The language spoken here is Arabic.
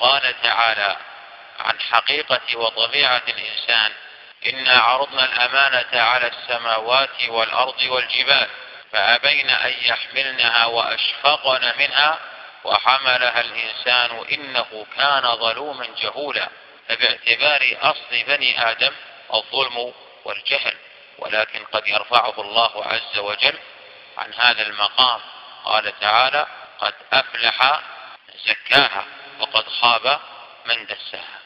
قال تعالى عن حقيقة وطبيعة الإنسان إنا عرضنا الأمانة على السماوات والأرض والجبال فأبين أن يحملنها وأشفقن منها وحملها الإنسان إنه كان ظلوما جهولا فباعتبار أصل بني آدم الظلم والجهل. ولكن قد يرفعه الله عز وجل عن هذا المقام. قال تعالى قد أفلح زكاها. وقد خاب من دساها.